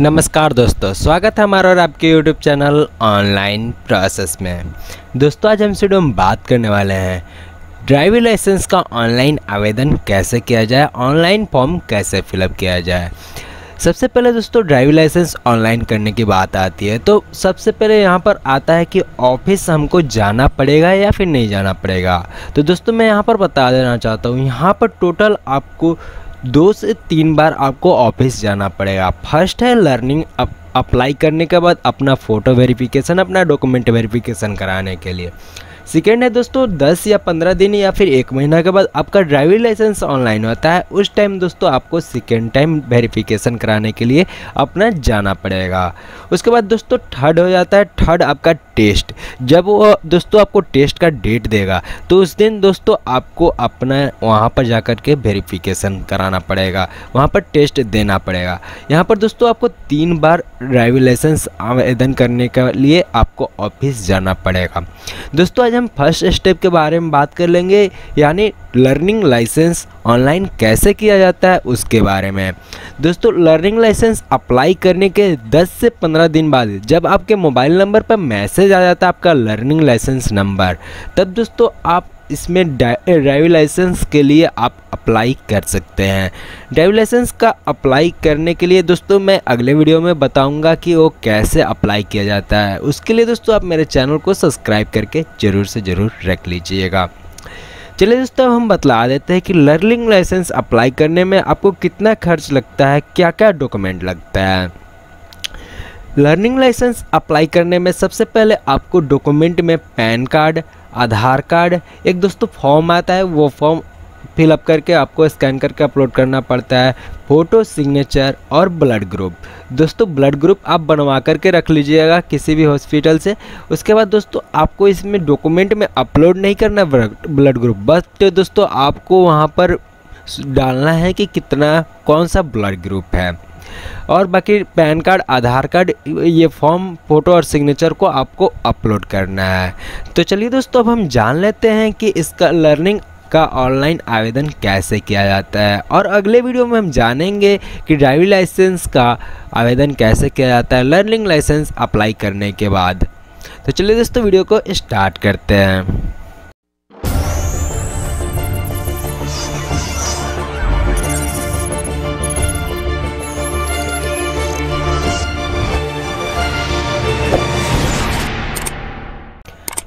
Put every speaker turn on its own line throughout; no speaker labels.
नमस्कार दोस्तों, स्वागत है हमारा और आपके YouTube चैनल ऑनलाइन प्रोसेस में। दोस्तों, आज हम वीडियो में बात करने वाले हैं, ड्राइविंग लाइसेंस का ऑनलाइन आवेदन कैसे किया जाए, ऑनलाइन फॉर्म कैसे फिलअप किया जाए। सबसे पहले दोस्तों, ड्राइविंग लाइसेंस ऑनलाइन करने की बात आती है तो सबसे पहले यहाँ पर आता है कि ऑफ़िस हमको जाना पड़ेगा या फिर नहीं जाना पड़ेगा। तो दोस्तों, मैं यहाँ पर बता देना चाहता हूँ, यहाँ पर टोटल आपको दो से तीन बार आपको ऑफ़िस जाना पड़ेगा। फ़र्स्ट है लर्निंग अप, अप्लाई करने के बाद अपना फ़ोटो वेरिफिकेशन अपना डॉक्यूमेंट वेरिफिकेशन कराने के लिए। सेकेंड है दोस्तों 10 या 15 दिन या फिर एक महीना के बाद आपका ड्राइविंग लाइसेंस ऑनलाइन होता है। उस टाइम दोस्तों आपको सेकेंड टाइम वेरिफिकेशन कराने के लिए अपना जाना पड़ेगा। उसके बाद दोस्तों थर्ड हो जाता है। थर्ड आपका टेस्ट जब वो, दोस्तों, आपको टेस्ट का डेट देगा तो उस दिन, दोस्तों, आपको अपना, वहाँ पर जाकर के वेरिफिकेशन कराना पड़ेगा। वहाँ पर टेस्ट देना पड़ेगा। यहाँ पर, दोस्तों, आपको तीन बार ड्राइविंग लाइसेंस आवेदन करने के लिए आपको ऑफ़िस जाना पड़ेगा। दोस्तों, आज हम फ़र्स्ट स्टेप के बारे में बात कर लेंगे, यानी लर्निंग लाइसेंस ऑनलाइन कैसे किया जाता है उसके बारे में। दोस्तों लर्निंग लाइसेंस अप्लाई करने के 10 से 15 दिन बाद जब आपके मोबाइल नंबर पर मैसेज आ जाता है आपका लर्निंग लाइसेंस नंबर तब दोस्तों आप इसमें ड्राइविंग लाइसेंस के लिए आप अप्लाई कर सकते हैं। ड्राइविंग लाइसेंस का अप्लाई करने के लिए दोस्तों मैं अगले वीडियो में बताऊँगा कि वो कैसे अप्लाई किया जाता है। उसके लिए दोस्तों आप मेरे चैनल को सब्सक्राइब करके ज़रूर से ज़रूर रख लीजिएगा। चलिए दोस्तों, अब हम बतला देते हैं कि लर्निंग लाइसेंस अप्लाई करने में आपको कितना खर्च लगता है क्या क्या डॉक्यूमेंट लगता है? लर्निंग लाइसेंस अप्लाई करने में सबसे पहले आपको डॉक्यूमेंट में पैन कार्ड, आधार कार्ड, एक दोस्तों फॉर्म आता है, वो फॉर्म फिलअप करके आपको स्कैन करके अपलोड करना पड़ता है। फ़ोटो सिग्नेचर और ब्लड ग्रुप। दोस्तों, ब्लड ग्रुप आप बनवा करके रख लीजिएगा किसी भी हॉस्पिटल से। उसके बाद दोस्तों, आपको इसमें डॉक्यूमेंट में अपलोड नहीं करना ब्लड ग्रुप। बस तो दोस्तों, आपको वहाँ पर डालना है कि कितना, कौन सा ब्लड ग्रुप है। और बाकी पैन कार्ड, आधार कार्ड, ये फॉर्म, फ़ोटो और सिग्नेचर को आपको अपलोड करना है। तो चलिए दोस्तों, अब हम जान लेते हैं कि इसका लर्निंग का ऑनलाइन आवेदन कैसे किया जाता है? और अगले वीडियो में हम जानेंगे कि ड्राइविंग लाइसेंस का आवेदन कैसे किया जाता है, लर्निंग लाइसेंस अप्लाई करने के बाद। तो चलिए दोस्तों, वीडियो को स्टार्ट करते हैं।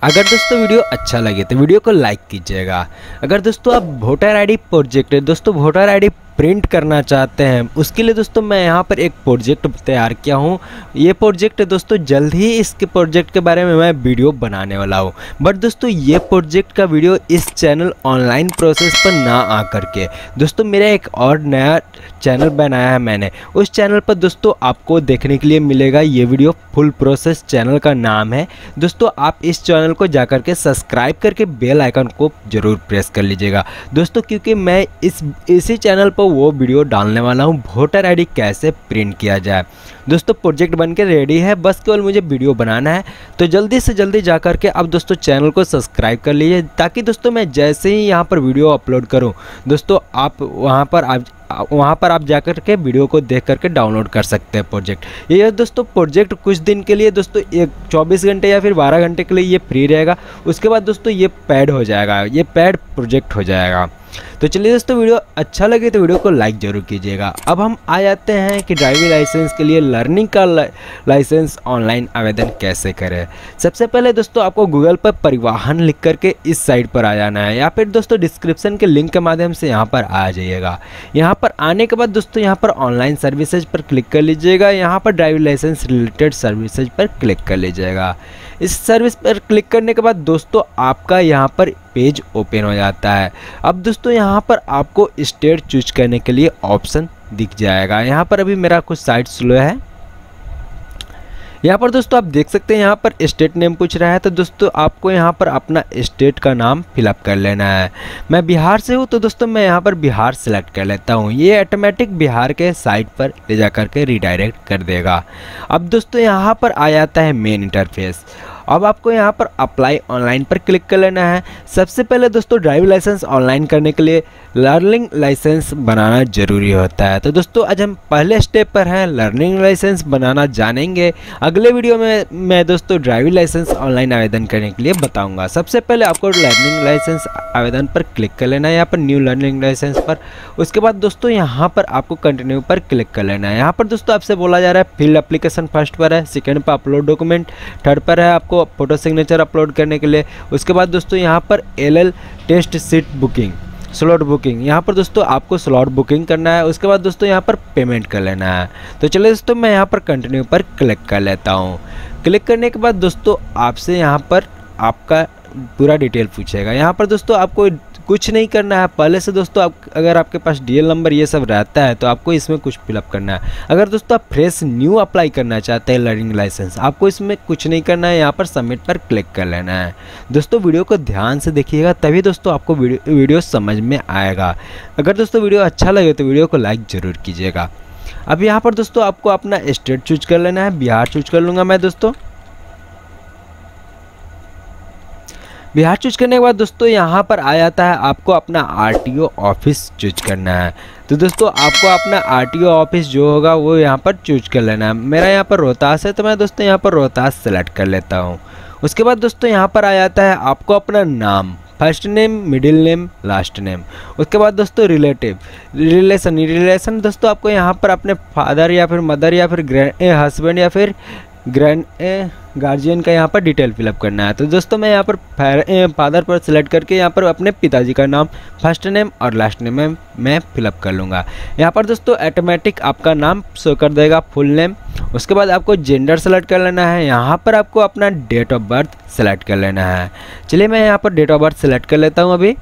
अगर दोस्तों वीडियो अच्छा लगे तो वीडियो को लाइक कीजिएगा। अगर दोस्तों आप वोटर आईडी प्रोजेक्ट दोस्तों वोटर आईडी प्रिंट करना चाहते हैं। उसके लिए दोस्तों मैं यहाँ पर एक प्रोजेक्ट तैयार किया हूँ। ये प्रोजेक्ट दोस्तों जल्द ही इसके प्रोजेक्ट के बारे में मैं वीडियो बनाने वाला हूँ। बट दोस्तों ये प्रोजेक्ट का वीडियो इस चैनल ऑनलाइन प्रोसेस पर ना आ करके दोस्तों मेरा एक और नया चैनल बनाया है मैंने। उस चैनल पर दोस्तों आपको देखने के लिए मिलेगा ये वीडियो फुल प्रोसेस चैनल का नाम है। दोस्तों आप इस चैनल को जा करके सब्सक्राइब करके बेल आइकन को ज़रूर प्रेस कर लीजिएगा। दोस्तों क्योंकि मैं इस, इसी चैनल पर वो वीडियो डालने वाला हूँ। वोटर आईडी कैसे प्रिंट किया जाए? दोस्तों प्रोजेक्ट बन के रेडी है, बस केवल मुझे वीडियो बनाना है। तो जल्दी से जल्दी जा करके अब दोस्तों चैनल को सब्सक्राइब कर लीजिए, ताकि दोस्तों मैं जैसे ही यहाँ पर वीडियो अपलोड करूँ, दोस्तों आप वहाँ पर आप, वहाँ पर आप जाकर के वीडियो को देख करके डाउनलोड कर सकते हैं प्रोजेक्ट ये दोस्तों प्रोजेक्ट कुछ दिन के लिए, दोस्तों एक 24 घंटे या फिर 12 घंटे के लिए ये फ्री रहेगा। उसके बाद दोस्तों ये पैड हो जाएगा, ये पैड प्रोजेक्ट हो जाएगा। तो चलिए दोस्तों, वीडियो अच्छा लगे तो वीडियो को लाइक ज़रूर कीजिएगा। अब हम आ जाते हैं कि ड्राइविंग लाइसेंस के लिए लर्निंग का लाइसेंस ऑनलाइन आवेदन कैसे करें। सबसे पहले दोस्तों, आपको गूगल पर परिवहन लिख करके इस साइट पर आ जाना है। या फिर दोस्तों डिस्क्रिप्शन के लिंक के माध्यम से यहाँ पर आ जाइएगा। यहाँ पर आने के बाद दोस्तों, यहाँ पर ऑनलाइन सर्विसेज़ पर क्लिक कर लीजिएगा। यहाँ पर ड्राइविंग लाइसेंस रिलेटेड सर्विसेज़ पर क्लिक कर लीजिएगा। इस सर्विस पर क्लिक करने के बाद दोस्तों, आपका यहाँ पर पेज ओपन हो जाता है। अब दोस्तों, यहाँ पर आपको स्टेट चूज़ करने के लिए ऑप्शन दिख जाएगा। यहाँ पर अभी मेरा कुछ साइट स्लो है। यहाँ पर दोस्तों, आप देख सकते हैं, यहाँ पर स्टेट नेम पूछ रहा है। तो दोस्तों, आपको यहाँ पर अपना स्टेट का नाम फिलअप कर लेना है। मैं बिहार से हूँ तो दोस्तों, मैं यहाँ पर बिहार सेलेक्ट कर लेता हूँ। ये ऑटोमेटिक बिहार के साइट पर ले जा करके रिडायरेक्ट कर देगा। अब दोस्तों, यहाँ पर आ जाता है मेन इंटरफेस अब आपको यहाँ पर अप्लाई ऑनलाइन पर क्लिक कर लेना है। सबसे पहले दोस्तों ड्राइविंग लाइसेंस ऑनलाइन करने के लिए लर्निंग लाइसेंस बनाना ज़रूरी होता है। तो दोस्तों, आज हम पहले स्टेप पर हैं, लर्निंग लाइसेंस बनाना जानेंगे। अगले वीडियो में मैं दोस्तों ड्राइविंग लाइसेंस ऑनलाइन आवेदन करने के लिए बताऊँगा। सबसे पहले आपको लर्निंग लाइसेंस आवेदन पर क्लिक कर लेना है, यहाँ पर न्यू लर्निंग लाइसेंस पर। उसके बाद दोस्तों, यहाँ पर आपको कंटिन्यू पर क्लिक कर लेना है। यहाँ पर दोस्तों, आपसे बोला जा रहा है फ़ील्ड अप्लीकेशन फ़र्स्ट पर है, सेकेंड पर अपलोड डॉक्यूमेंट, थर्ड पर है आपको फ़ोटो सिग्नेचर अपलोड करने के लिए। उसके बाद दोस्तों, यहाँ पर L test seat booking. Slot booking यहाँ पर दोस्तों आपको स्लॉट बुकिंग करना है, उसके बाद दोस्तों यहाँ पर पेमेंट कर लेना है। तो चलिए दोस्तों मैं यहाँ पर कंटिन्यू पर क्लिक कर लेता हूँ। क्लिक करने के बाद दोस्तों आपसे यहाँ पर आपका पूरा डिटेल पूछेगा। यहाँ पर दोस्तों आपको कुछ नहीं करना है। पहले से दोस्तों, आप, अगर आपके पास डीएल नंबर ये सब रहता है तो आपको इसमें कुछ फिलअप करना है। अगर दोस्तों, आप फ्रेश न्यू अप्लाई करना चाहते हैं लर्निंग लाइसेंस आपको इसमें कुछ नहीं करना है। यहाँ पर सबमिट पर क्लिक कर लेना है। दोस्तों वीडियो को ध्यान से देखिएगा, तभी दोस्तों आपको वीडियो वीडियो समझ में आएगा। अगर दोस्तों वीडियो अच्छा लगे तो वीडियो को लाइक ज़रूर कीजिएगा। अब यहाँ पर दोस्तों, आपको अपना स्टेट चूज़ कर लेना है। बिहार चूज़ कर लूँगा मैं दोस्तों। बिहार चूज़ करने के बाद दोस्तों यहाँ पर आ जाता है आपको अपना आरटीओ ऑफ़िस चूज़ करना है। तो दोस्तों आपको अपना आरटीओ ऑफ़िस जो होगा वो यहाँ पर चूज़ कर लेना है। मेरा यहाँ पर रोहतास है तो मैं दोस्तों यहाँ पर रोहतास सेलेक्ट कर लेता हूँ। उसके बाद दोस्तों यहाँ पर आ जाता है आपको अपना नाम first name middle name last name उसके बाद दोस्तों रिलेटिव रिलेशन रिलेशन दोस्तों आपको यहाँ पर अपने फादर या फिर मदर या फिर ग्रैंड हस्बैंड या फिर ग्रैंड गार्जियन का यहाँ पर डिटेल फिलअप करना है। तो दोस्तों, मैं यहाँ पर फादर पर सिलेक्ट करके यहाँ पर अपने पिताजी का नाम फ़र्स्ट नेम और लास्ट नेम में मैं फिलअप कर लूँगा। यहाँ पर दोस्तों ऑटोमेटिक आपका नाम शो कर देगा फुल नेम उसके बाद आपको जेंडर सेलेक्ट कर लेना है। यहाँ पर आपको अपना डेट ऑफ़ बर्थ सेलेक्ट कर लेना है। चलिए मैं यहाँ पर डेट ऑफ़ बर्थ सेलेक्ट कर लेता हूँ अभी।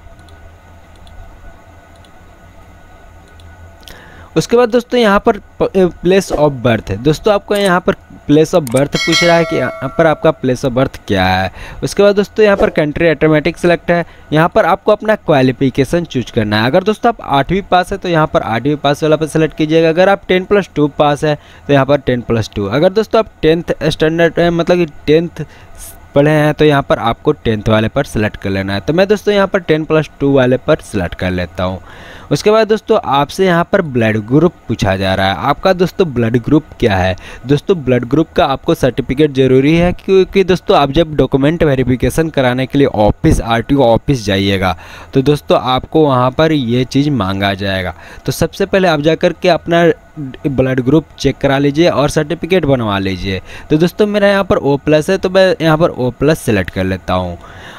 उसके बाद दोस्तों यहाँ पर प्लेस ऑफ़ बर्थ है। दोस्तों आपको यहाँ पर प्लेस ऑफ़ बर्थ पूछ रहा है कि यहाँ पर आपका प्लेस ऑफ़ बर्थ क्या है? उसके बाद दोस्तों यहाँ पर कंट्री ऑटोमेटिक सेलेक्ट है। यहाँ पर आपको अपना क्वालिफिकेशन चूज़ करना है। अगर दोस्तों आप आठवीं पास है तो यहाँ पर आठवीं पास वाला पर सेलेक्ट कीजिएगा। अगर आप टेन प्लस टू पास है तो यहाँ पर टेन प्लस टू अगर दोस्तों आप टेंथ स्टैंडर्ड मतलब कि टेंथ पढ़े हैं तो यहाँ पर आपको टेंथ वाले पर सिलेक्ट कर लेना है। तो मैं दोस्तों यहाँ पर टेन प्लस टू वाले पर सिलेक्ट कर लेता हूँ। उसके बाद दोस्तों आपसे यहाँ पर ब्लड ग्रुप पूछा जा रहा है। आपका दोस्तों ब्लड ग्रुप क्या है? दोस्तों ब्लड ग्रुप का आपको सर्टिफिकेट ज़रूरी है क्योंकि दोस्तों आप जब डॉक्यूमेंट वेरिफिकेशन कराने के लिए ऑफ़िस आरटीओ ऑफ़िस जाइएगा तो दोस्तों आपको वहाँ पर ये चीज़ मांगा जाएगा। तो सबसे पहले आप जा के अपना ब्लड ग्रुप चेक करा लीजिए और सर्टिफिकेट बनवा लीजिए। तो दोस्तों, मेरा यहाँ पर ओ प्लस है तो मैं यहाँ पर ओ प्लस सेलेक्ट कर लेता हूँ।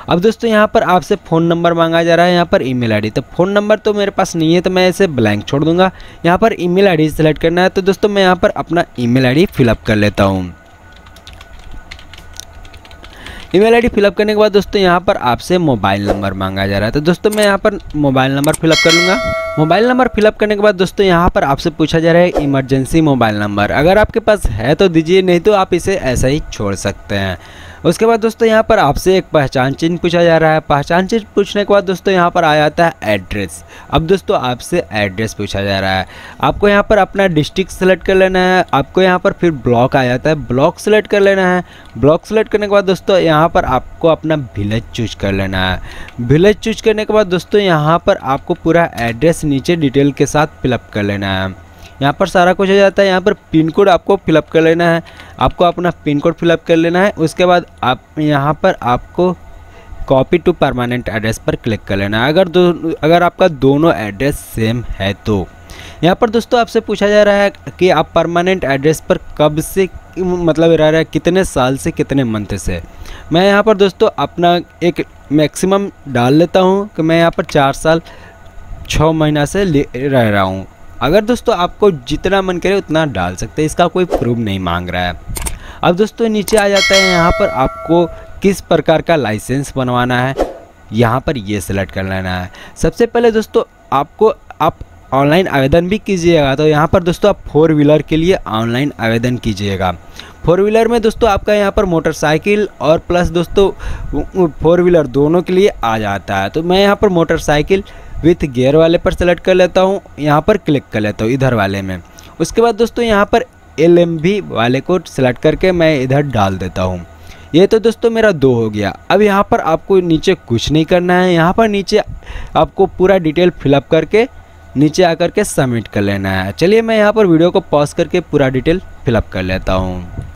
अब दोस्तों, यहाँ पर आपसे फ़ोन नंबर मांगा जा रहा है, यहाँ पर ईमेल आईडी तो फ़ोन नंबर तो मेरे पास नहीं है तो मैं इसे ब्लैंक छोड़ दूँगा। यहाँ पर ईमेल आईडी सेलेक्ट करना है तो दोस्तों, मैं यहाँ पर अपना ईमेल आईडी फिलअप कर लेता हूँ। ईमेल आईडी फिलअप करने के बाद दोस्तों यहाँ पर आपसे मोबाइल नंबर मांगा जा रहा है। तो दोस्तों मैं यहाँ पर मोबाइल नंबर फिलअप कर लूँगा। मोबाइल नंबर फिलअप करने के बाद दोस्तों यहाँ पर आपसे पूछा जा रहा है इमरजेंसी मोबाइल नंबर। अगर आपके पास है तो दीजिए, नहीं तो आप इसे ऐसा ही छोड़ सकते हैं। उसके बाद दोस्तों यहाँ पर आपसे एक पहचान चिन्ह पूछा जा रहा है। पहचान चिन्ह पूछने के बाद दोस्तों यहाँ पर आ जाता है एड्रेस। अब दोस्तों आपसे एड्रेस पूछा जा रहा है। आपको यहाँ पर अपना डिस्ट्रिक्ट सेलेक्ट कर लेना है। आपको यहाँ पर फिर ब्लॉक आ जाता है। ब्लॉक सेलेक्ट कर लेना है। ब्लॉक सेलेक्ट करने के बाद दोस्तों यहाँ पर आपको अपना विलेज चूज़ कर लेना है। विलेज चूज़ करने के बाद दोस्तों यहाँ पर आपको पूरा एड्रेस नीचे डिटेल के साथ फिलअप कर लेना है। यहाँ पर सारा कुछ हो जाता है। यहाँ पर पिन कोड आपको फिलअप कर लेना है। आपको अपना पिन कोड फिलअप कर लेना है। उसके बाद आप यहाँ पर आपको कॉपी टू परमानेंट एड्रेस पर क्लिक कर लेना है। अगर दो, अगर आपका दोनों एड्रेस सेम है तो। यहाँ पर दोस्तों आपसे पूछा जा रहा है कि आप परमानेंट एड्रेस पर कब से मतलब रह रहा है, कितने साल से, कितने मंथ से? मैं यहाँ पर दोस्तों अपना एक मैक्सिमम डाल लेता हूँ कि मैं यहाँ पर चार साल छः महीना से रह रहा हूँ। अगर दोस्तों आपको जितना मन करे उतना डाल सकते हैं, इसका कोई प्रूफ नहीं मांग रहा है। अब दोस्तों नीचे आ जाता है, यहाँ पर आपको किस प्रकार का लाइसेंस बनवाना है, यहाँ पर ये सिलेक्ट कर लेना है। सबसे पहले दोस्तों आपको, आप ऑनलाइन आवेदन भी कीजिएगा तो यहाँ पर दोस्तों आप फोर व्हीलर के लिए ऑनलाइन आवेदन कीजिएगा। फोर व्हीलर में दोस्तों आपका यहाँ पर मोटरसाइकिल और प्लस दोस्तों फोर व्हीलर दोनों के लिए आ जाता है। तो मैं यहाँ पर मोटरसाइकिल विथ गियर वाले पर सेलेक्ट कर लेता हूँ, यहाँ पर क्लिक कर लेता हूँ इधर वाले में। उसके बाद दोस्तों यहाँ पर एलएमबी वाले को सेलेक्ट करके मैं इधर डाल देता हूँ। ये तो दोस्तों मेरा दो हो गया। अब यहाँ पर आपको नीचे कुछ नहीं करना है। यहाँ पर नीचे आपको पूरा डिटेल फिलअप करके नीचे आकर के सबमिट कर लेना है। चलिए मैं यहाँ पर वीडियो को पॉज करके पूरा डिटेल फिलअप कर लेता हूँ।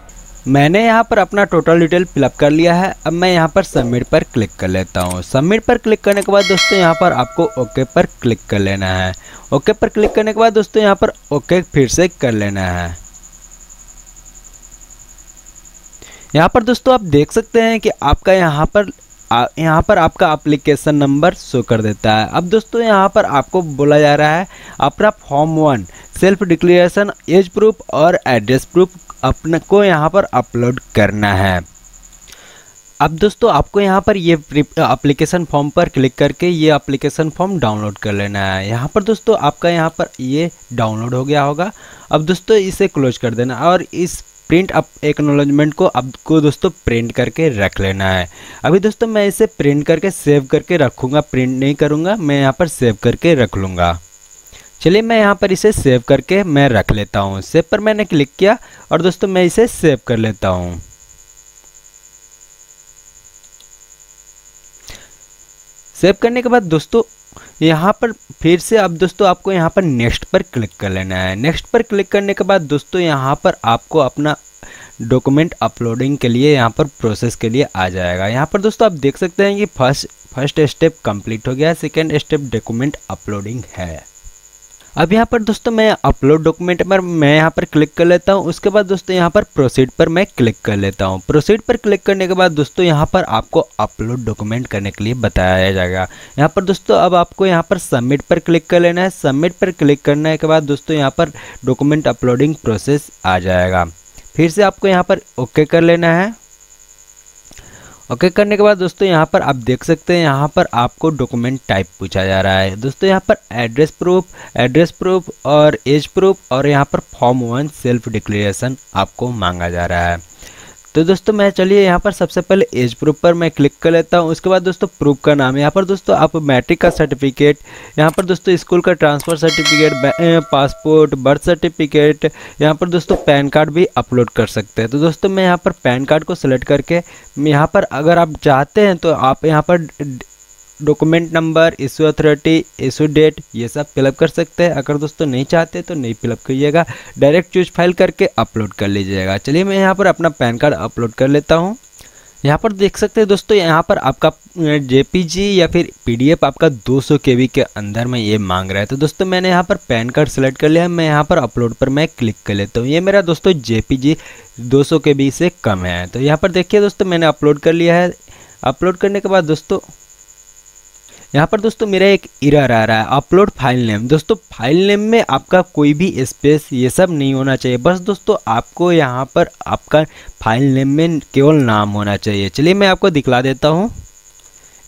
मैंने यहाँ पर अपना टोटल डिटेल फिलअप कर लिया है। अब मैं यहाँ पर सबमिट पर क्लिक कर लेता हूँ। सबमिट पर क्लिक करने के बाद दोस्तों यहाँ पर आपको ओके पर क्लिक कर लेना है। ओके पर क्लिक करने के बाद दोस्तों यहाँ पर ओके फिर से कर लेना है। यहाँ पर दोस्तों आप देख सकते हैं कि आपका यहाँ पर यहाँ पर आपका एप्लीकेशन नंबर शो कर देता है। अब दोस्तों यहाँ पर आपको बोला जा रहा है, अपना form one self declaration age proof और एड्रेस प्रूफ अपने को यहाँ पर अपलोड करना है। अब दोस्तों, आपको यहाँ पर ये एप्लीकेशन फॉर्म पर क्लिक करके ये एप्लीकेशन फॉर्म डाउनलोड कर लेना है। यहाँ पर दोस्तों, आपका यहाँ पर ये डाउनलोड हो गया होगा। अब दोस्तों, इसे क्लोज कर देना और इस प्रिंट अप एक्नोलॉजमेंट को आपको दोस्तों प्रिंट करके रख लेना है। अभी दोस्तों, मैं इसे प्रिंट करके सेव करके रखूँगा। प्रिंट नहीं करूँगा, मैं यहाँ पर सेव करके रख लूँगा। चलिए मैं यहाँ पर इसे सेव करके मैं रख लेता हूँ सेव पर मैंने क्लिक किया और दोस्तों मैं इसे सेव कर लेता हूँ। सेव करने के बाद दोस्तों यहाँ पर फिर से अब दोस्तों आपको यहाँ पर नेक्स्ट पर क्लिक कर लेना है। नेक्स्ट पर क्लिक करने के बाद दोस्तों यहाँ पर आपको अपना डॉक्यूमेंट अपलोडिंग के लिए यहाँ पर प्रोसेस के लिए आ जाएगा। यहाँ पर दोस्तों आप देख सकते हैं कि फ़र्स्ट फ़र्स्ट स्टेप कंप्लीट हो गया सेकेंड स्टेप डॉक्यूमेंट अपलोडिंग है। अब यहाँ पर दोस्तों मैं अपलोड डॉक्यूमेंट पर मैं यहाँ पर क्लिक कर लेता हूँ। उसके बाद दोस्तों यहाँ पर प्रोसीड पर मैं क्लिक कर लेता हूँ। प्रोसीड पर क्लिक करने के बाद दोस्तों यहाँ पर आपको अपलोड डॉक्यूमेंट करने के लिए बताया जाएगा। यहाँ पर दोस्तों अब आपको यहाँ पर सबमिट पर क्लिक कर लेना है। सबमिट पर क्लिक करने के बाद दोस्तों यहाँ पर डॉक्यूमेंट अपलोडिंग प्रोसेस आ जाएगा। फिर से आपको यहाँ पर ओके कर लेना है। ओके okay, करने के बाद दोस्तों यहाँ पर आप देख सकते हैं यहाँ पर आपको डॉक्यूमेंट टाइप पूछा जा रहा है। दोस्तों यहाँ पर एड्रेस प्रूफ एड्रेस प्रूफ और एज प्रूफ और यहाँ पर फॉर्म वन सेल्फ डिक्लेरेशन आपको मांगा जा रहा है। तो दोस्तों मैं चलिए यहाँ पर सबसे पहले एज प्रूफ पर मैं क्लिक कर लेता हूँ। उसके बाद दोस्तों प्रूफ का नाम। यहाँ पर दोस्तों आप मैट्रिक का सर्टिफिकेट यहाँ पर दोस्तों स्कूल का transfer certificate passport birth certificate यहाँ पर दोस्तों पैन कार्ड भी अपलोड कर सकते हैं। तो दोस्तों मैं यहाँ पर पैन कार्ड को सिलेक्ट करके, यहाँ पर अगर आप चाहते हैं तो आप यहाँ पर document number issue authority issue date ये सब फिलअप कर सकते हैं। अगर दोस्तों नहीं चाहते तो नहीं फिलअप करिएगा। डायरेक्ट चूज़ फ़ाइल करके अपलोड कर लीजिएगा। चलिए मैं यहाँ पर अपना पैन कार्ड अपलोड कर लेता हूँ। यहाँ पर देख सकते हैं दोस्तों, यहाँ पर आपका जेपीजी या फिर पीडीएफ आपका 200 सौ के अंदर में ये मांग रहा है। तो दोस्तों मैंने यहाँ पर पैन कार्ड सेलेक्ट कर लिया। मैं यहाँ पर अपलोड पर मैं क्लिक कर लेता हूँ। ये मेरा दोस्तों जेपीजी 200 सौ से कम है। तो यहाँ पर देखिए दोस्तों, मैंने अपलोड कर लिया है। अपलोड करने के बाद दोस्तों यहाँ पर दोस्तों मेरा एक इरर आ रहा है। अपलोड फ़ाइल नेम दोस्तों फ़ाइल नेम में आपका कोई भी स्पेस ये सब नहीं होना चाहिए। बस दोस्तों, आपको यहाँ पर आपका फ़ाइल नेम में केवल नाम होना चाहिए। चलिए मैं आपको दिखला देता हूँ।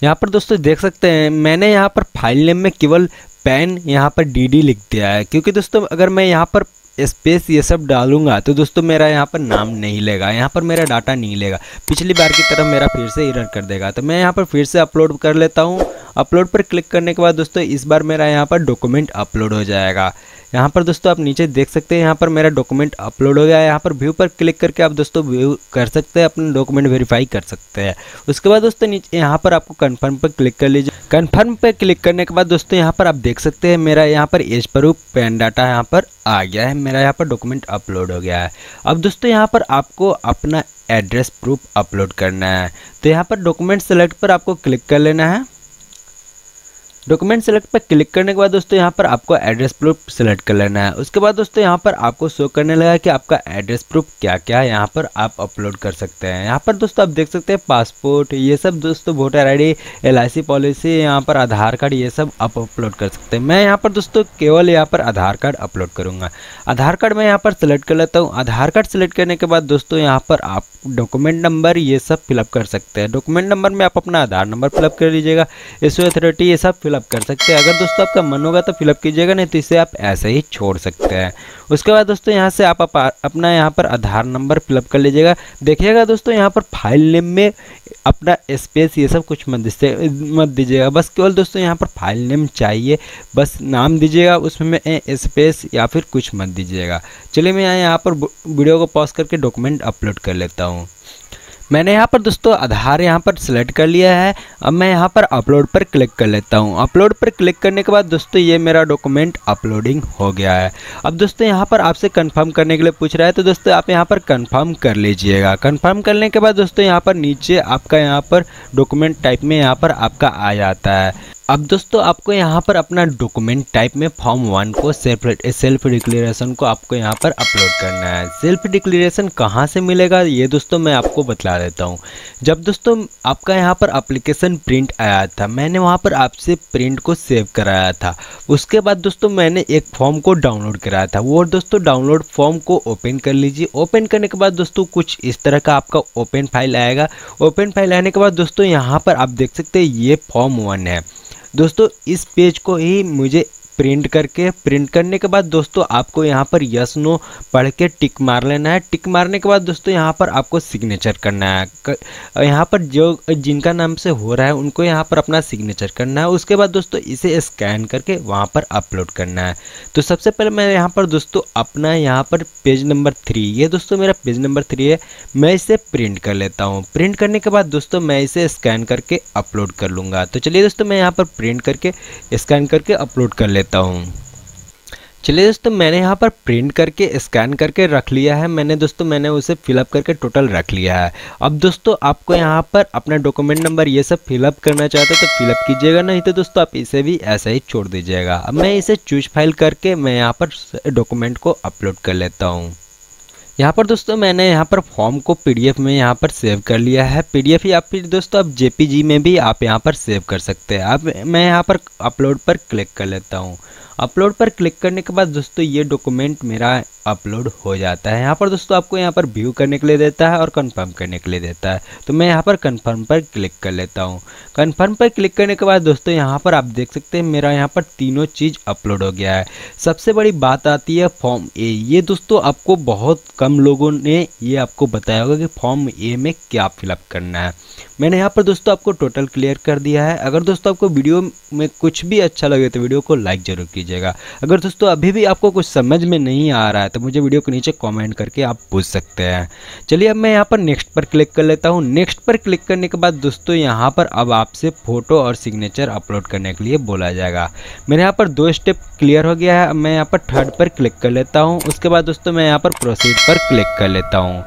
यहाँ पर दोस्तों देख सकते हैं, मैंने यहाँ पर फ़ाइल नेम में केवल पेन यहाँ पर डी लिख दिया है। क्योंकि दोस्तों, अगर मैं यहाँ पर स्पेस ये सब डालूँगा तो दोस्तों मेरा यहाँ पर नाम नहीं लेगा। यहाँ पर मेरा डाटा नहीं लेगा। पिछली बार की तरह मेरा फिर से इरर कर देगा। तो मैं यहाँ पर फिर से अपलोड कर लेता हूँ। अपलोड पर क्लिक करने के बाद दोस्तों इस बार मेरा यहाँ पर डॉक्यूमेंट अपलोड हो जाएगा यहाँ पर दोस्तों आप नीचे देख सकते हैं यहाँ पर मेरा डॉक्यूमेंट अपलोड हो गया है यहाँ पर व्यू पर क्लिक करके आप दोस्तों व्यू कर सकते हैं अपना डॉक्यूमेंट वेरीफाई कर सकते हैं उसके बाद दोस्तों नीचे यहाँ पर आपको कन्फर्म पर क्लिक कर लीजिए कन्फर्म पर क्लिक करने के बाद दोस्तों यहाँ पर आप देख सकते हैं मेरा यहाँ पर एज प्रूफ पैन डाटा यहाँ पर आ गया है मेरा यहाँ पर डॉक्यूमेंट अपलोड हो गया है अब दोस्तों यहाँ पर आपको अपना एड्रेस प्रूफ अपलोड करना है तो यहाँ पर डॉक्यूमेंट सेलेक्ट पर आपको क्लिक कर लेना है डॉक्यूमेंट सेलेक्ट पर क्लिक करने के बाद दोस्तों यहाँ पर आपको एड्रेस प्रूफ सेलेक्ट कर लेना है। उसके बाद दोस्तों यहाँ पर आपको शो करने लगा कि आपका एड्रेस प्रूफ क्या क्या है यहाँ पर आप अपलोड कर सकते हैं। यहाँ पर दोस्तों आप देख सकते हैं पासपोर्ट ये सब दोस्तों voter I D L policy यहाँ पर आधार कार्ड ये सब आप अपलोड कर सकते हैं। मैं यहाँ पर दोस्तों केवल यहाँ पर आधार कार्ड अपलोड करूँगा। आधार कार्ड मैं यहाँ पर सेलेक्ट कर लेता हूँ। आधार कार्ड सेलेक्ट करने के बाद दोस्तों यहाँ पर आप डॉक्यूमेंट नंबर ये सब फिलअप कर सकते हैं। डॉक्यूमेंट नंबर में आप अपना आधार नंबर फिलअप कर लीजिएगा। इशू अथॉरिटी ये सब फिलअप कर सकते हैं। अगर दोस्तों आपका मन होगा तो फिलअप कीजिएगा, नहीं तो इसे आप ऐसे ही छोड़ सकते हैं। उसके बाद दोस्तों यहाँ से आप अपना यहाँ पर आधार नंबर फिलअप कर लीजिएगा। देखिएगा दोस्तों यहाँ पर फ़ाइल नेम में अपना स्पेस ये सब कुछ मत मत दीजिएगा। बस केवल दोस्तों यहाँ पर फ़ाइल नेम चाहिए। बस नाम दीजिएगा, उसमें स्पेस या फिर कुछ मत दीजिएगा। चलिए मैं यहाँ पर वीडियो को पॉज करके डॉक्यूमेंट अपलोड कर लेता हूँ। मैंने यहाँ पर दोस्तों आधार यहाँ पर सिलेक्ट कर लिया है। अब मैं यहाँ पर अपलोड पर क्लिक कर लेता हूँ। अपलोड पर क्लिक करने के बाद दोस्तों ये मेरा डॉक्यूमेंट अपलोडिंग हो गया है। अब दोस्तों यहाँ पर आपसे कंफर्म करने के लिए पूछ रहा है तो दोस्तों आप यहाँ पर कंफर्म कर लीजिएगा। कन्फर्म करने के बाद दोस्तों यहाँ पर नीचे आपका यहाँ पर डॉक्यूमेंट टाइप में यहाँ पर आपका आ जाता है। अब दोस्तों, आपको यहाँ पर अपना डॉक्यूमेंट टाइप में फॉर्म वन को सेल्फ सेल्फ डिक्लेरेशन को आपको यहाँ पर अपलोड करना है। सेल्फ डिक्लेरेशन कहाँ से मिलेगा, ये दोस्तों मैं आपको बतला देता हूँ। जब दोस्तों, आपका यहाँ पर अप्लीकेशन प्रिंट आया था, मैंने वहाँ पर आपसे प्रिंट को सेव कराया था। उसके बाद दोस्तों, मैंने एक फॉर्म को डाउनलोड कराया था। वो दोस्तों डाउनलोड फॉर्म को ओपन कर लीजिए। ओपन करने के बाद दोस्तों, कुछ इस तरह का आपका ओपन फ़ाइल आएगा। ओपन फ़ाइल आने के बाद दोस्तों, यहाँ पर आप देख सकते हैं, ये फॉर्म वन है। दोस्तों इस पेज को ही मुझे प्रिंट करके, प्रिंट करने के बाद दोस्तों आपको यहाँ पर यस नो पढ़ के टिक मार लेना है। टिक मारने के बाद दोस्तों यहाँ पर आपको सिग्नेचर करना है। यहाँ पर जो, जिनका नाम से हो रहा है, उनको यहाँ पर अपना सिग्नेचर करना है। उसके बाद दोस्तों इसे स्कैन करके वहाँ पर अपलोड करना है। तो सबसे पहले मैं यहाँ पर दोस्तों अपना यहाँ पर पेज नंबर थ्री ये दोस्तों मेरा पेज नंबर थ्री है। मैं इसे प्रिंट कर लेता हूँ। प्रिंट करने के बाद दोस्तों मैं इसे स्कैन करके अपलोड कर लूँगा। तो चलिए दोस्तों मैं यहाँ पर प्रिंट करके स्कैन करके अपलोड कर लेता लेता हूँ। चलिए दोस्तों, मैंने यहाँ पर प्रिंट करके स्कैन करके रख लिया है। मैंने दोस्तों, मैंने उसे फिलअप करके टोटल रख लिया है। अब दोस्तों, आपको यहाँ पर अपना डॉक्यूमेंट नंबर ये सब फिलअप करना चाहते हो तो फिलअप कीजिएगा, नहीं तो दोस्तों, आप इसे भी ऐसा ही छोड़ दीजिएगा। अब मैं इसे चूज़ फ़ाइल करके मैं यहाँ पर डॉक्यूमेंट को अपलोड कर लेता हूँ। यहाँ पर दोस्तों मैंने यहाँ पर फॉर्म को पीडीएफ में यहाँ पर सेव कर लिया है। पीडीएफ या फिर दोस्तों आप जेपीजी में भी आप यहाँ पर सेव कर सकते हैं। अब मैं यहाँ पर अपलोड पर क्लिक कर लेता हूँ। अपलोड पर क्लिक करने के बाद दोस्तों ये डॉक्यूमेंट मेरा अपलोड हो जाता है। यहाँ पर दोस्तों आपको यहाँ पर व्यू करने के लिए देता है और कंफर्म करने के लिए देता है। तो मैं यहाँ पर कंफर्म पर क्लिक कर लेता हूँ। कंफर्म पर क्लिक करने के बाद दोस्तों यहाँ पर आप देख सकते हैं मेरा यहाँ पर तीनों चीज़ अपलोड हो गया है। सबसे बड़ी बात आती है फॉर्म ए ये दोस्तों आपको बहुत कम लोगों ने ये आपको बताया होगा कि फॉर्म ए में क्या फिलअप करना है। मैंने यहाँ पर दोस्तों आपको टोटल क्लियर कर दिया है। अगर दोस्तों आपको वीडियो में कुछ भी अच्छा लगे तो वीडियो को लाइक ज़रूर कीजिएगा। अगर दोस्तों अभी भी आपको कुछ समझ में नहीं आ रहा है तो मुझे वीडियो को नीचे कॉमेंट करके आप पूछ सकते हैं। चलिए अब मैं यहाँ पर नेक्स्ट पर क्लिक कर लेता हूँ। नेक्स्ट पर क्लिक करने के बाद दोस्तों यहाँ पर अब आपसे फ़ोटो और सिग्नेचर अपलोड करने के लिए बोला जाएगा। मेरे यहाँ पर दो स्टेप क्लियर हो गया है। मैं यहाँ पर थर्ड पर क्लिक कर लेता हूँ। उसके बाद दोस्तों मैं यहाँ पर प्रोसीड पर क्लिक कर लेता हूँ।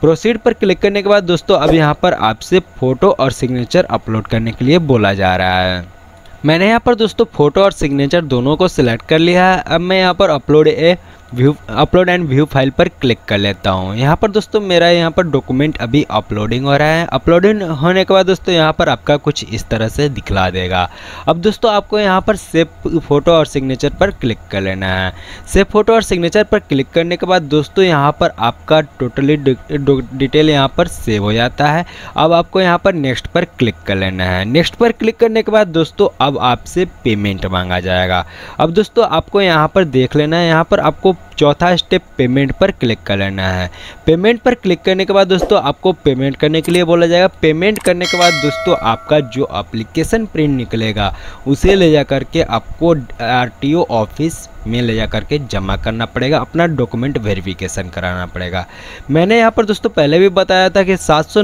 प्रोसीड पर क्लिक करने के बाद दोस्तों अब यहाँ पर आपसे फ़ोटो और सिग्नेचर अपलोड करने के लिए बोला जा रहा है। मैंने यहाँ पर दोस्तों फ़ोटो और सिग्नेचर दोनों को सिलेक्ट कर लिया है। अब मैं यहाँ पर upload a view upload and view file पर क्लिक कर लेता हूँ। यहाँ पर दोस्तों मेरा यहाँ पर डॉक्यूमेंट अभी अपलोडिंग हो रहा है। अपलोडिंग होने के बाद दोस्तों यहाँ पर आपका कुछ इस तरह से दिखला देगा। अब दोस्तों आपको यहाँ पर सेव फ़ोटो और सिग्नेचर पर क्लिक कर लेना है। सेव फ़ोटो और सिग्नेचर पर क्लिक करने के बाद दोस्तों यहाँ पर आपका टोटली डिटेल यहाँ पर सेव हो जाता है। अब आपको यहाँ पर नेक्स्ट पर क्लिक कर लेना है। नेक्स्ट पर क्लिक करने के बाद दोस्तों अब आपसे पेमेंट मांगा जाएगा। अब दोस्तों आपको यहाँ पर देख लेना है। यहाँ पर आपको चौथा स्टेप पेमेंट पर क्लिक कर लेना है। पेमेंट पर क्लिक करने के बाद दोस्तों, आपको पेमेंट करने के लिए बोला जाएगा। पेमेंट करने के बाद दोस्तों, आपका जो एप्लीकेशन प्रिंट निकलेगा, उसे ले जा करके आपको आरटीओ ऑफ़िस में ले जा करके जमा करना पड़ेगा, अपना डॉक्यूमेंट वेरिफिकेशन कराना पड़ेगा। मैंने यहाँ पर दोस्तों पहले भी बताया था कि सात सौ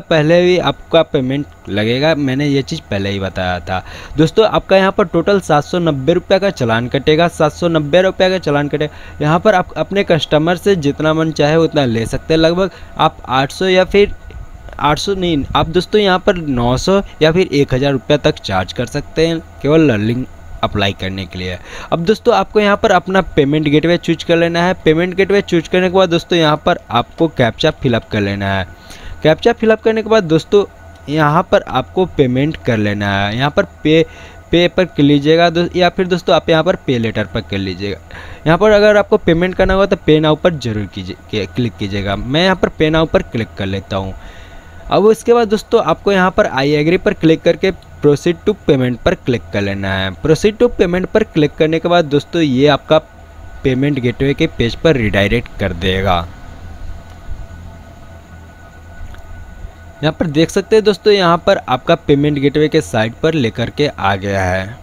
पहले भी आपका पेमेंट लगेगा, मैंने ये चीज़ पहले ही बताया था। दोस्तों, आपका यहाँ पर टोटल सात सौ का चलान कटेगा, सात सौ का चलान कटेगा यहाँ पर आप अपने कस्टमर से जितना मन चाहे उतना ले सकते हैं। लगभग आप आठ सौ या फिर आठ सौ नहीं, आप दोस्तों यहाँ पर नौ सौ या फिर एक हज़ार रुपया तक चार्ज कर सकते हैं, केवल लर्निंग अप्लाई करने के लिए। अब दोस्तों, आपको यहाँ पर अपना पेमेंट गेटवे चूज़ कर लेना है। पेमेंट गेटवे चूज़ करने के बाद दोस्तों, यहाँ पर आपको कैप्चा फिलअप कर लेना है। कैप्चा फिलअप करने के बाद दोस्तों, यहाँ पर आपको पेमेंट कर लेना है। यहाँ पर पे पे पर कर लीजिएगा या फिर दोस्तों, आप यहाँ पर पे लेटर पर कर लीजिएगा। यहाँ पर अगर आपको पेमेंट करना होगा तो पे नाउ पर ज़रूर कीजिए क्लिक कीजिएगा। मैं यहाँ पर पे नाउ पर क्लिक कर लेता हूँ। अब उसके बाद दोस्तों, आपको यहाँ पर आई एग्री पर क्लिक करके प्रोसीड टू पेमेंट पर क्लिक कर लेना है। प्रोसीड टू पेमेंट पर क्लिक करने के बाद दोस्तों, ये आपका पेमेंट गेटवे के पेज पर रिडायरेक्ट कर देगा। यहाँ पर देख सकते हैं दोस्तों, यहाँ पर आपका पेमेंट गेटवे के साइट पर लेकर के आ गया है।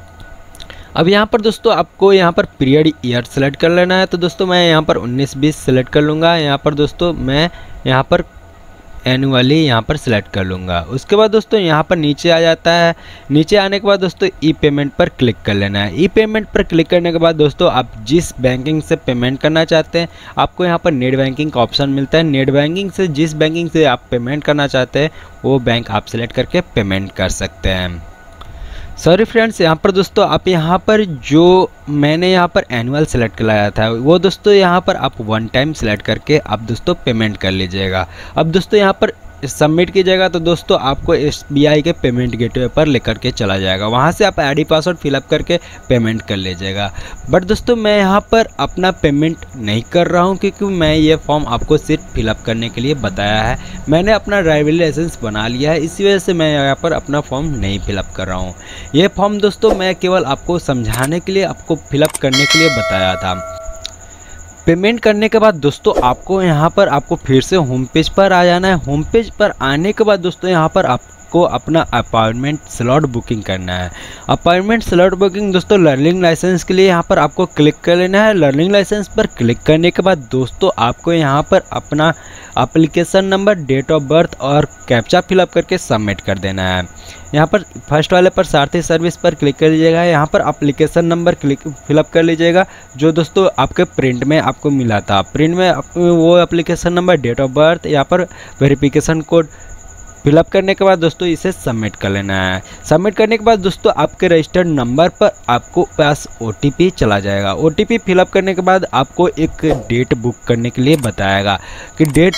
अब यहाँ पर दोस्तों, आपको यहाँ पर पीरियड ईयर सेलेक्ट कर लेना है। तो दोस्तों, मैं यहाँ पर 19 बीस सेलेक्ट कर लूँगा। यहाँ पर दोस्तों, मैं यहाँ पर एनुअली यहाँ पर सिलेक्ट कर लूँगा। उसके बाद दोस्तों यहाँ पर नीचे आ जाता है। नीचे आने के बाद दोस्तों ई पेमेंट पर क्लिक कर लेना है। ई पेमेंट पर क्लिक करने के बाद दोस्तों आप जिस बैंकिंग से पेमेंट करना चाहते हैं, आपको यहाँ पर नेट बैंकिंग का ऑप्शन मिलता है। नेट बैंकिंग से जिस बैंकिंग से आप पेमेंट करना चाहते हैं, वो बैंक आप सेलेक्ट करके पेमेंट कर सकते हैं। सॉरी फ्रेंड्स यहाँ पर दोस्तों, आप यहाँ पर जो मैंने यहाँ पर एनुअल सेलेक्ट कराया था, वो दोस्तों यहाँ पर आप वन टाइम सेलेक्ट करके आप दोस्तों पेमेंट कर लीजिएगा। अब दोस्तों यहाँ पर सबमिट कीजिएगा तो दोस्तों आपको एसबीआई के पेमेंट गेटवे पर लेकर के चला जाएगा। वहाँ से आप आईडी पासवर्ड फिलअप करके पेमेंट कर लीजिएगा। बट दोस्तों मैं यहाँ पर अपना पेमेंट नहीं कर रहा हूँ क्योंकि मैं ये फॉर्म आपको सिर्फ़ फिलअप करने के लिए बताया है। मैंने अपना ड्राइविंग लाइसेंस बना लिया है, इसी वजह से मैं यहाँ पर अपना फॉर्म नहीं फिलअप कर रहा हूँ। ये फॉर्म दोस्तों मैं केवल आपको समझाने के लिए, आपको फिलअप करने के लिए बताया था। पेमेंट करने के बाद दोस्तों आपको यहाँ पर आपको फिर से होम पेज पर आ जाना है। होम पेज पर आने के बाद दोस्तों यहाँ पर आपको अपना अपॉइंटमेंट स्लॉट बुकिंग करना है। अपॉइंटमेंट स्लॉट बुकिंग दोस्तों लर्निंग लाइसेंस के लिए यहाँ पर आपको क्लिक कर लेना है। लर्निंग लाइसेंस पर क्लिक करने के बाद दोस्तों, आपको यहाँ पर अपना application number date of birth और कैप्चा फिलअप करके सबमिट कर देना है। यहाँ पर फ़र्स्ट वाले पर सारथी सर्विस पर क्लिक कर लीजिएगा। यहाँ पर अप्लीकेशन नंबर क्लिक फिलअप कर लीजिएगा, जो दोस्तों आपके प्रिंट में आपको मिला था। प्रिंट में वो application number date of birth यहाँ पर वेरिफिकेशन कोड फिलअप करने के बाद दोस्तों इसे सबमिट कर लेना है। सबमिट करने के बाद दोस्तों आपके रजिस्टर्ड नंबर पर आपको पास ओटीपी चला जाएगा। ओ टी फिलअप करने के बाद आपको एक डेट बुक करने के लिए बताएगा कि डेट,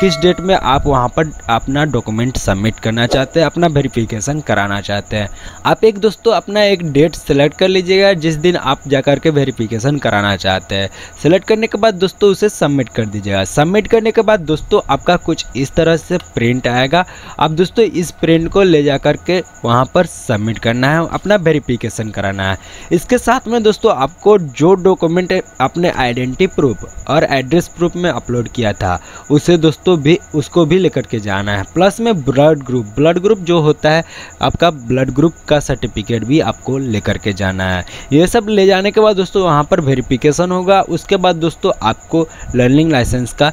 किस डेट में आप वहाँ पर अपना डॉक्यूमेंट सबमिट करना चाहते हैं, अपना वेरिफिकेशन कराना चाहते हैं। आप एक दोस्तों अपना एक डेट सेलेक्ट कर लीजिएगा, जिस दिन आप जा कर के वेरिफिकेशन कराना चाहते हैं। सेलेक्ट करने के बाद दोस्तों उसे सबमिट कर दीजिएगा। सबमिट करने के बाद दोस्तों आपका कुछ इस तरह से प्रिंट आएगा अब दोस्तों, इस प्रिंट को ले जा कर के वहाँ पर सबमिट करना है, अपना वेरिफिकेशन कराना है। इसके साथ में दोस्तों, आपको जो डॉक्यूमेंट अपने आइडेंटिटी प्रूफ और एड्रेस प्रूफ में अपलोड किया था, उसे दोस्तों भी, उसको भी लेकर के जाना है। प्लस में ब्लड ग्रुप ब्लड ग्रुप जो होता है, आपका ब्लड ग्रुप का सर्टिफिकेट भी आपको लेकर के जाना है। ये सब ले जाने के बाद दोस्तों, वहाँ पर वेरिफिकेशन होगा। उसके बाद दोस्तों, आपको लर्निंग लाइसेंस का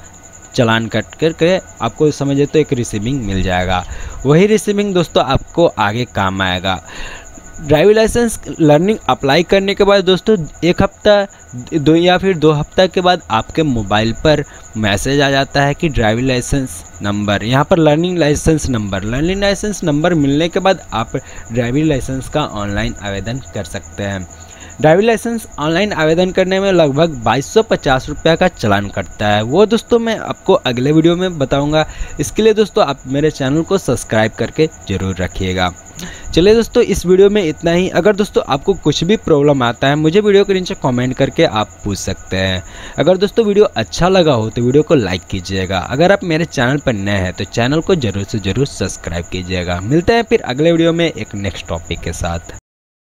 चलान कट करके आपको समझे तो एक रिसीविंग मिल जाएगा। वही रिसीविंग दोस्तों आपको आगे काम आएगा। ड्राइविंग लाइसेंस, लर्निंग अप्लाई करने के बाद दोस्तों एक हफ़्ता, दो या फिर दो हफ़्ता के बाद आपके मोबाइल पर मैसेज आ जाता है कि ड्राइविंग लाइसेंस नंबर, यहाँ पर learning licence number, learning licence number मिलने के बाद आप ड्राइविंग लाइसेंस का ऑनलाइन आवेदन कर सकते हैं। ड्राइविंग लाइसेंस ऑनलाइन आवेदन करने में लगभग बाईस सौ का चलान कटता है। वो दोस्तों मैं आपको अगले वीडियो में बताऊँगा। इसके लिए दोस्तों आप मेरे चैनल को सब्सक्राइब करके ज़रूर रखिएगा। चलिए दोस्तों, इस वीडियो में इतना ही। अगर दोस्तों आपको कुछ भी प्रॉब्लम आता है, मुझे वीडियो के नीचे कमेंट करके आप पूछ सकते हैं। अगर दोस्तों वीडियो अच्छा लगा हो तो वीडियो को लाइक कीजिएगा। अगर आप मेरे चैनल पर नए हैं तो चैनल को ज़रूर से ज़रूर सब्सक्राइब कीजिएगा। मिलते हैं फिर अगले वीडियो में एक नेक्स्ट टॉपिक के साथ।